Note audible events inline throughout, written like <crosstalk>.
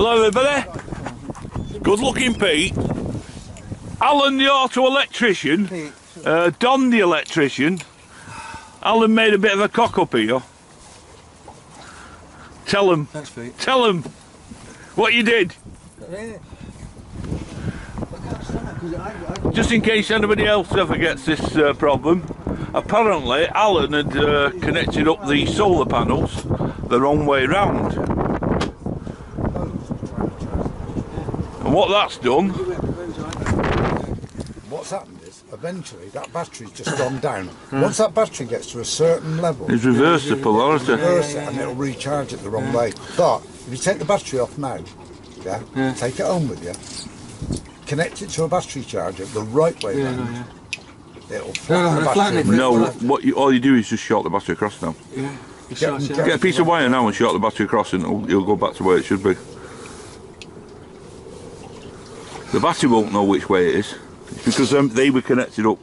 Hello, everybody. Good looking Pete. Alan, the auto electrician. Uh, Don, the electrician. Alan made a bit of a cock up here. Tell him. Thanks, Pete. Tell him what you did. Just in case anybody else ever gets this uh, problem. Apparently, Alan had uh, connected up the solar panels the wrong way round. And what that's done, What's happened is, eventually, that battery's just gone down. Hmm. Once that battery gets to a certain level, It's reversed the polarity. reverse it and it'll recharge it the wrong hmm. way. But if you take the battery off now, yeah, hmm. take it home with you, connect it to a battery charger the right way Yeah, round, yeah. it'll No, flatten no, the battery. No, what you, all you do is just short the battery across now. Yeah. Get sort them- it get. Get a piece of wire now and short the battery across and it'll, it'll go back to where it should be. The battery won't know which way it is. It's because um, they were connected up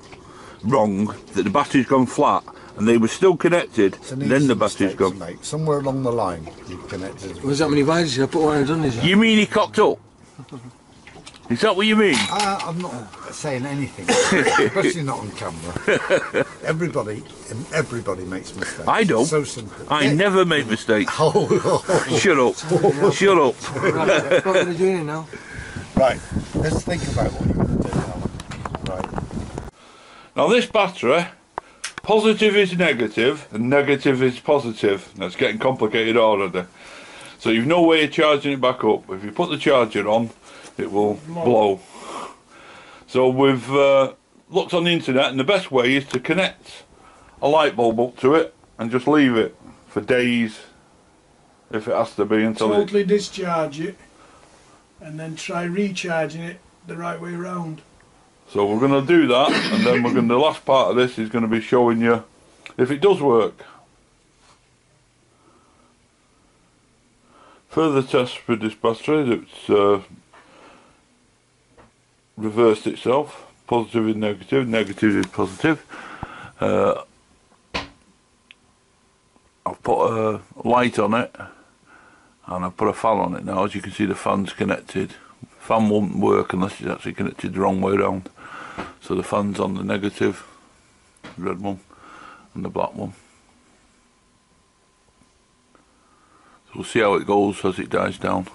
wrong, that the battery's gone flat and they were still connected, It's an then the battery's mistake to gone. make. Somewhere along the line, you've connected. Was that many wires? I put one and done this. You mean he cocked up? <laughs> Is that what you mean? Uh, I'm not saying anything, especially not on camera. <laughs> Everybody, everybody makes mistakes. I don't. It's so simple. I Yeah. never make mistakes. <laughs> Oh, Shut up. Shut up. Right, what are we doing now? Right. Let's think about what you're going to do now. Right. Now this battery, positive is negative and negative is positive. That's getting complicated already. So you've no way of charging it back up. If you put the charger on, it will blow. So we've uh, looked on the internet and the best way is to connect a light bulb up to it and just leave it for days if it has to be until it totally discharge it and then try recharging it the right way round. So we're going to do that, and then we're going. The last part of this is going to be showing you if it does work. Further tests for this battery, it's uh, reversed itself. Positive is negative, negative is positive. Uh, I've put a light on it, and I've put a fan on it now. As you can see, the fan's connected. Fan won't work unless it's actually connected the wrong way around. So the fan's on the negative, red one, and the black one. So we'll see how it goes as it dies down.